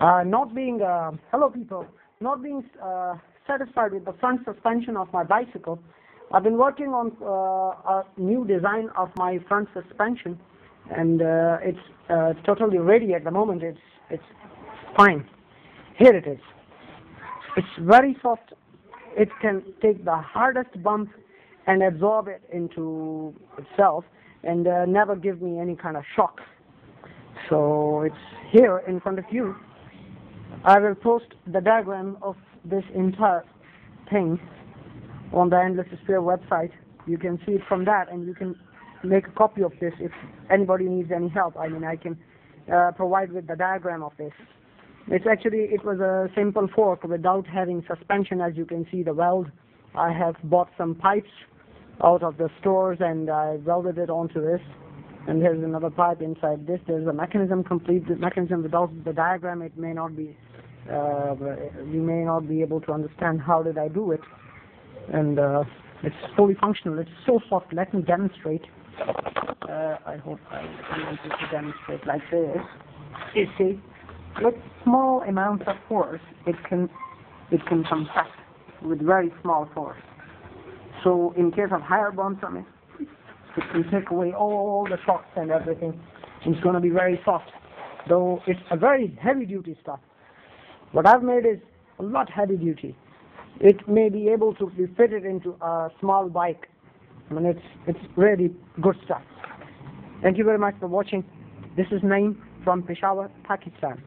Uh, not being, uh, hello people, not being uh, satisfied with the front suspension of my bicycle, I've been working on uh, a new design of my front suspension and uh, it's uh, totally ready at the moment. It's, it's fine. Here it is. It's very soft. It can take the hardest bump and absorb it into itself and never give me any kind of shock. So it's here in front of you. I will post the diagram of this entire thing on the Endless Sphere website. You can see it from that and you can make a copy of this if anybody needs any help. I mean, I can uh, provide with the diagram of this. It's actually, it was a simple fork without having suspension as you can see the weld. I have bought some pipes out of the stores and I welded it onto this. And there's another pipe inside this. There's a mechanism complete. The mechanism without the diagram, it may not be, uh, you may not be able to understand how did I do it. And uh, it's fully functional. It's so soft. Let me demonstrate. Uh, I hope I able to demonstrate like this. You see, with small amounts of force, it can it can compress with very small force. So in case of higher bumps on it take away all the shocks and everything. It's going to be very soft, though it's a very heavy duty stuff. What I've made is a lot heavy duty. It may be able to be fitted into a small bike. I mean, it's it's really good stuff. Thank you very much for watching. This is Naeem from Peshawar, Pakistan.